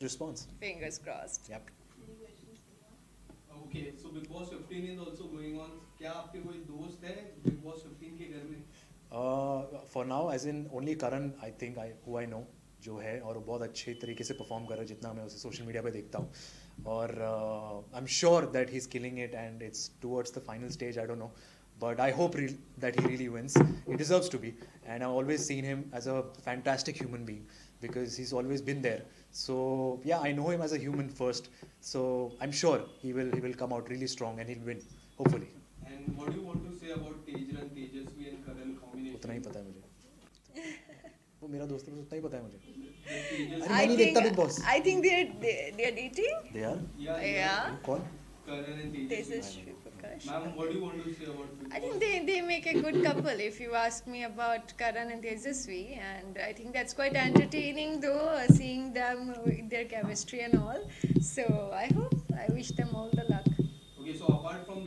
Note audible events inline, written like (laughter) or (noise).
response. Fingers crossed. Yep. Okay so Bigg Boss 15 is also going on क्या आपके कोई दोस्त है बिग बॉस 15 के घर में Uh, for now, as in only Karan, I think I who I know जो है और वो बहुत अच्छे तरीके से परफॉर्म कर रहा है जितना मैं उसे सोशल मीडिया पे देखता हूँ और I am sure that he is killing it and it's towards the final stage I don't know but I hope that he really wins. He deserves to be, and I've always seen him as a fantastic human being because he's always been there. So yeah, I know him as a human first. So I'm sure he will he will come out really strong and he'll win, hopefully. And what do you want to say about Tejran, Tejasswi and Karan combination? उतना ही पता है मुझे. (laughs) वो मेरा दोस्त है उतना ही पता है मुझे. I think I think they're they're dating. They are. Yeah. yeah. कौन? Tejasswi Prakash. Ma'am, what do you want to say about I think they, they make a good couple if you ask me about Karan and Tejasswi. And I think that's quite entertaining though, seeing them, their chemistry and all. So I hope, I wish them all the luck.